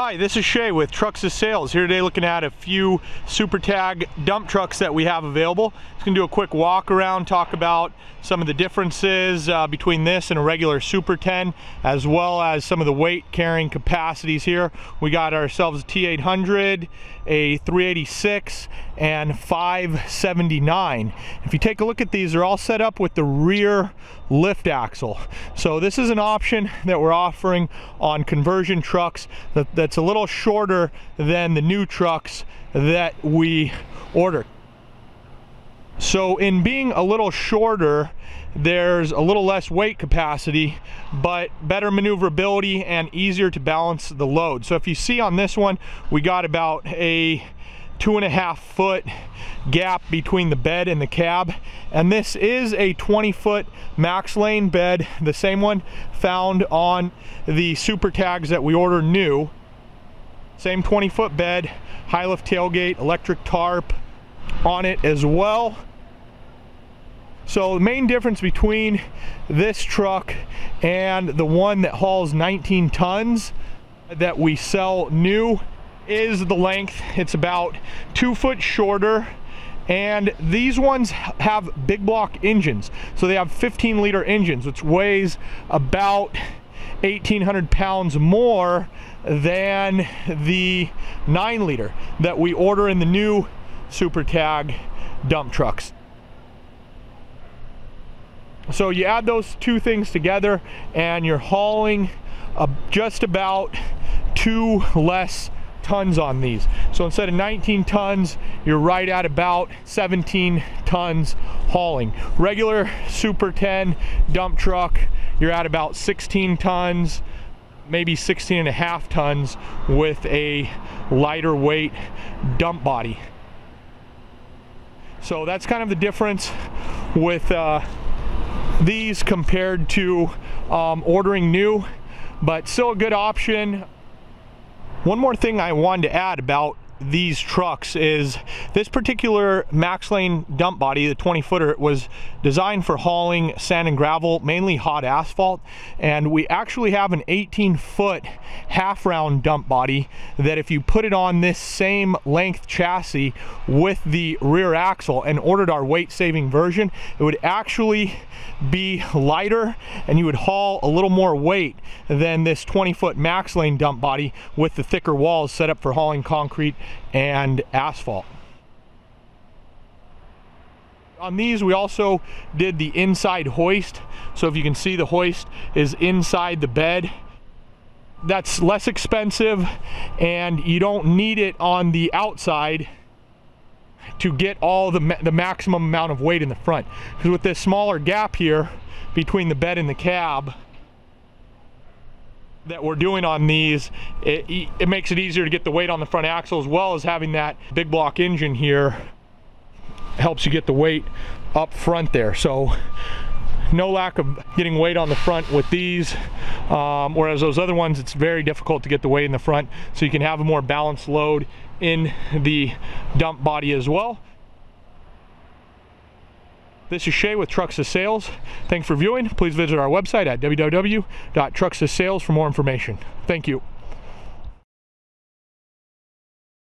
Hi, this is Shay with Truxas Sales. Here today looking at a few Super Tag dump trucks that we have available. Just gonna do a quick walk around, talk about some of the differences uh, between this and a regular Super 10, as well as some of the weight carrying capacities here. We got ourselves a T800, a 386, and 579. If you take a look at these, they're all set up with the rear lift axle. So this is an option that we're offering on conversion trucks that, that's a little shorter than the new trucks that we order. So in being a little shorter, there's a little less weight capacity, but better maneuverability and easier to balance the load. So if you see on this one, we got about a two and a half foot gap between the bed and the cab. And this is a 20 foot max lane bed, the same one found on the Super Tags that we order new. Same 20 foot bed, high lift tailgate, electric tarp on it as well. So the main difference between this truck and the one that hauls 19 tons that we sell new is the length. It's about two foot shorter and these ones have big block engines. So they have 15 liter engines, which weighs about 1,800 pounds more than the 9 liter that we order in the new Super Tag dump trucks. So you add those two things together and you're hauling uh, just about two less tons on these. So instead of 19 tons, you're right at about 17 tons hauling. Regular Super 10 dump truck, you're at about 16 tons, maybe 16 and a half tons with a lighter weight dump body. So that's kind of the difference with uh, these compared to um, ordering new, but still a good option. One more thing I wanted to add about these trucks is this particular max lane dump body, the 20 footer, was designed for hauling sand and gravel, mainly hot asphalt. And we actually have an 18 foot half round dump body that if you put it on this same length chassis with the rear axle and ordered our weight saving version, it would actually be lighter and you would haul a little more weight than this 20 foot max lane dump body with the thicker walls set up for hauling concrete and asphalt. On these, we also did the inside hoist. So if you can see the hoist is inside the bed. That's less expensive and you don't need it on the outside to get all the, the maximum amount of weight in the front. Because with this smaller gap here between the bed and the cab that we're doing on these, it, it makes it easier to get the weight on the front axle as well as having that big block engine here helps you get the weight up front there. So no lack of getting weight on the front with these um, whereas those other ones it's very difficult to get the weight in the front so you can have a more balanced load in the dump body as well this is Shay with Truxas Sales. Thanks for viewing. Please visit our website at www.truxassales for more information. Thank you.